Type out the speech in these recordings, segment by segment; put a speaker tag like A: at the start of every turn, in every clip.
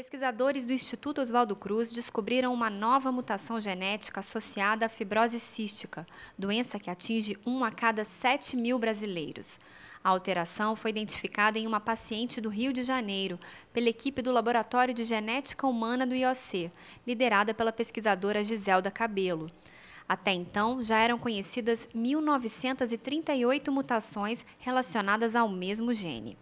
A: Pesquisadores do Instituto Oswaldo Cruz descobriram uma nova mutação genética associada à fibrose cística, doença que atinge um a cada 7 mil brasileiros. A alteração foi identificada em uma paciente do Rio de Janeiro pela equipe do Laboratório de Genética Humana do IOC, liderada pela pesquisadora Giselda Cabelo. Até então, já eram conhecidas 1.938 mutações relacionadas ao mesmo gene.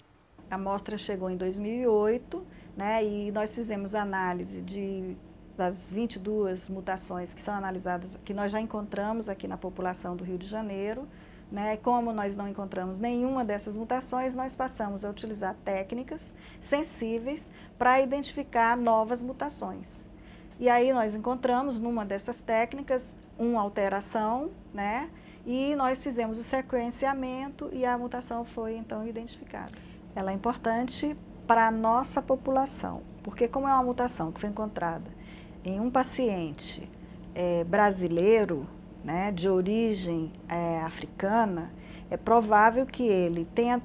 B: A amostra chegou em 2008 né, e nós fizemos análise de, das 22 mutações que são analisadas, que nós já encontramos aqui na população do Rio de Janeiro. Né, como nós não encontramos nenhuma dessas mutações, nós passamos a utilizar técnicas sensíveis para identificar novas mutações. E aí nós encontramos numa dessas técnicas uma alteração, né? E nós fizemos o sequenciamento e a mutação foi então identificada. Ela é importante para a nossa população, porque como é uma mutação que foi encontrada em um paciente é, brasileiro, né, de origem é, africana, é provável que ele tenha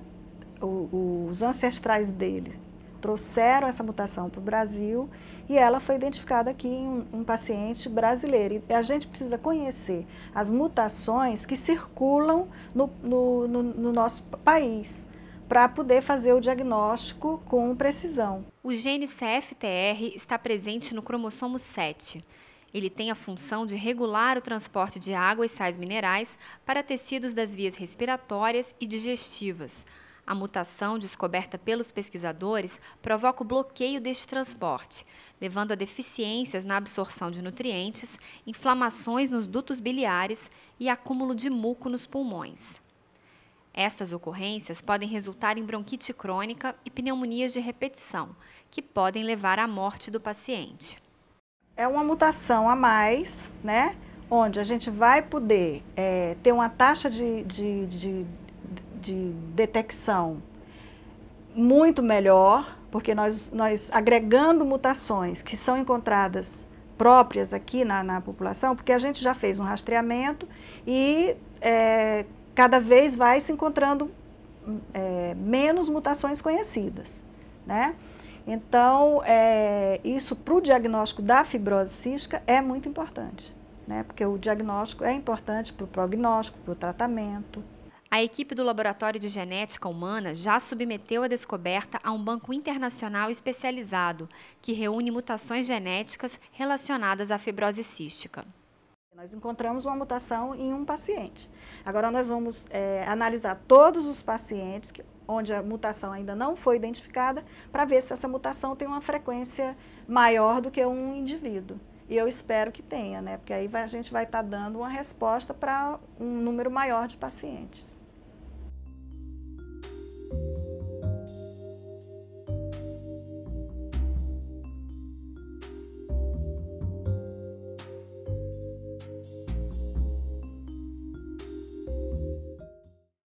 B: o, os ancestrais dele trouxeram essa mutação para o Brasil e ela foi identificada aqui em um, um, paciente brasileiro. E a gente precisa conhecer as mutações que circulam no, no, no, no nosso país para poder fazer o diagnóstico com precisão.
A: O gene CFTR está presente no cromossomo 7. Ele tem a função de regular o transporte de água e sais minerais para tecidos das vias respiratórias e digestivas, a mutação descoberta pelos pesquisadores provoca o bloqueio deste transporte, levando a deficiências na absorção de nutrientes, inflamações nos dutos biliares e acúmulo de muco nos pulmões. Estas ocorrências podem resultar em bronquite crônica e pneumonias de repetição, que podem levar à morte do paciente.
B: É uma mutação a mais, né? Onde a gente vai poder é, ter uma taxa de, de, de de detecção muito melhor, porque nós, nós agregando mutações que são encontradas próprias aqui na, na população, porque a gente já fez um rastreamento e é, cada vez vai se encontrando é, menos mutações conhecidas, né? Então, é, isso para o diagnóstico da fibrose cística é muito importante, né? Porque o diagnóstico é importante para o prognóstico, para o tratamento.
A: A equipe do Laboratório de Genética Humana já submeteu a descoberta a um banco internacional especializado, que reúne mutações genéticas relacionadas à fibrose cística.
B: Nós encontramos uma mutação em um paciente. Agora nós vamos é, analisar todos os pacientes que, onde a mutação ainda não foi identificada para ver se essa mutação tem uma frequência maior do que um indivíduo. E eu espero que tenha, né? Porque aí a gente vai estar tá dando uma resposta para um número maior de pacientes.